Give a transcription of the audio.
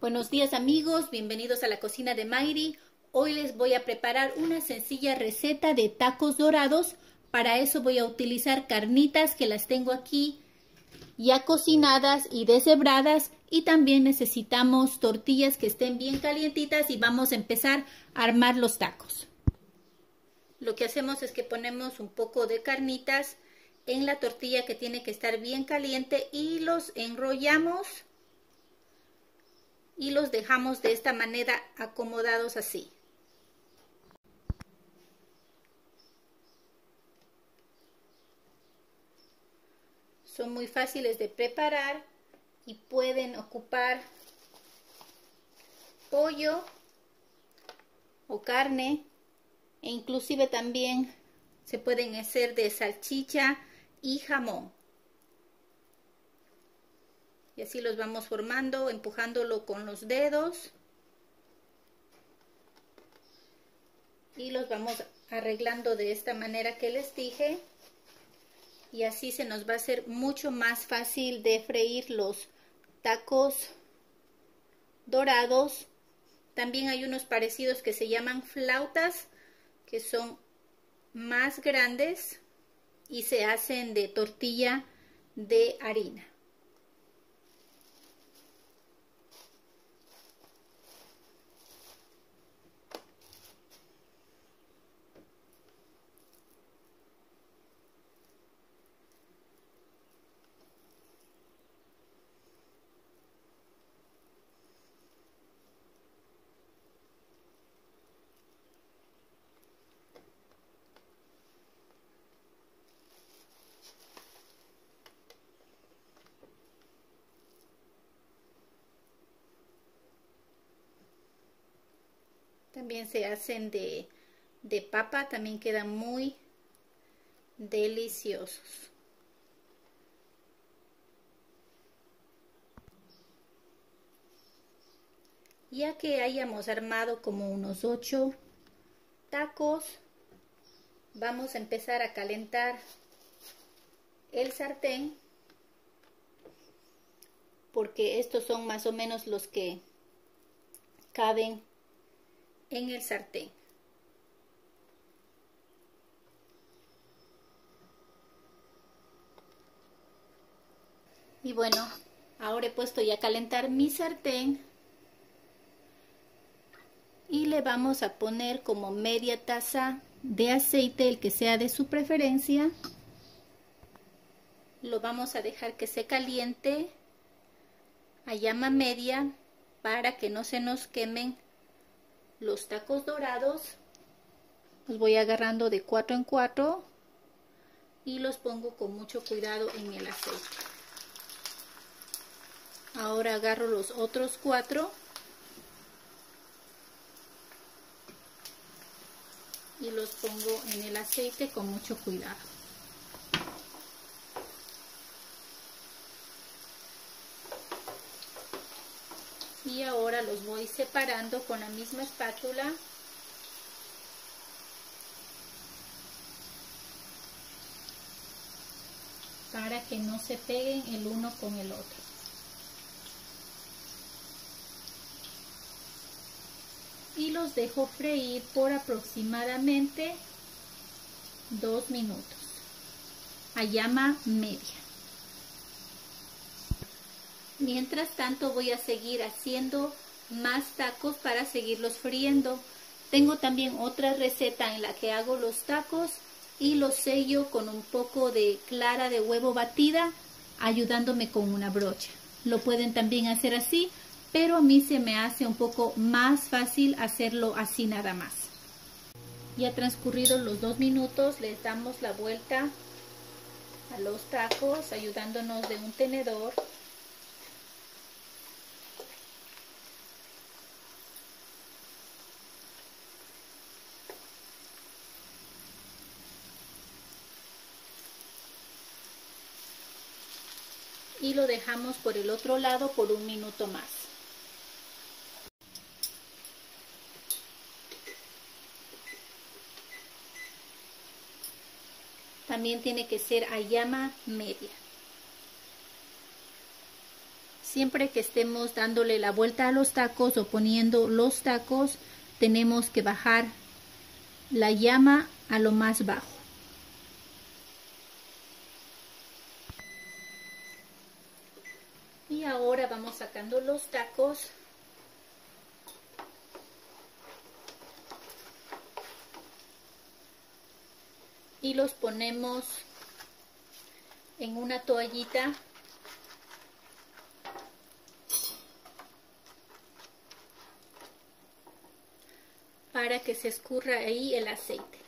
Buenos días amigos, bienvenidos a la cocina de Mayri. Hoy les voy a preparar una sencilla receta de tacos dorados. Para eso voy a utilizar carnitas que las tengo aquí ya cocinadas y deshebradas y también necesitamos tortillas que estén bien calientitas y vamos a empezar a armar los tacos. Lo que hacemos es que ponemos un poco de carnitas en la tortilla que tiene que estar bien caliente y los enrollamos y los dejamos de esta manera acomodados así. Son muy fáciles de preparar y pueden ocupar pollo o carne e inclusive también se pueden hacer de salchicha y jamón y así los vamos formando empujándolo con los dedos. Y los vamos arreglando de esta manera que les dije. Y así se nos va a hacer mucho más fácil de freír los tacos dorados. También hay unos parecidos que se llaman flautas que son más grandes y se hacen de tortilla de harina También se hacen de, de papa, también quedan muy deliciosos. Ya que hayamos armado como unos 8 tacos, vamos a empezar a calentar el sartén porque estos son más o menos los que caben en el sartén. Y bueno, ahora he puesto ya a calentar mi sartén y le vamos a poner como media taza de aceite, el que sea de su preferencia. Lo vamos a dejar que se caliente a llama media para que no se nos quemen los tacos dorados. Los voy agarrando de cuatro en cuatro y los pongo con mucho cuidado en el aceite. Ahora agarro los otros cuatro. Y los pongo en el aceite con mucho cuidado y ahora los voy separando con la misma espátula. Para que no se peguen el uno con el otro. Y los dejo freír por aproximadamente dos minutos. A llama media Mientras tanto voy a seguir haciendo más tacos para seguirlos friendo. Tengo también otra receta en la que hago los tacos y los sello con un poco de clara de huevo batida ayudándome con una brocha. Lo pueden también hacer así, pero a mí se me hace un poco más fácil hacerlo así nada más. Ya transcurridos los dos minutos, les damos la vuelta a los tacos ayudándonos de un tenedor y lo dejamos por el otro lado por un minuto más. También tiene que ser a llama media. Siempre que estemos dándole la vuelta a los tacos o poniendo los tacos, tenemos que bajar la llama a lo más bajo. Y ahora vamos sacando los tacos. Y los ponemos en una toallita para que se escurra ahí el aceite.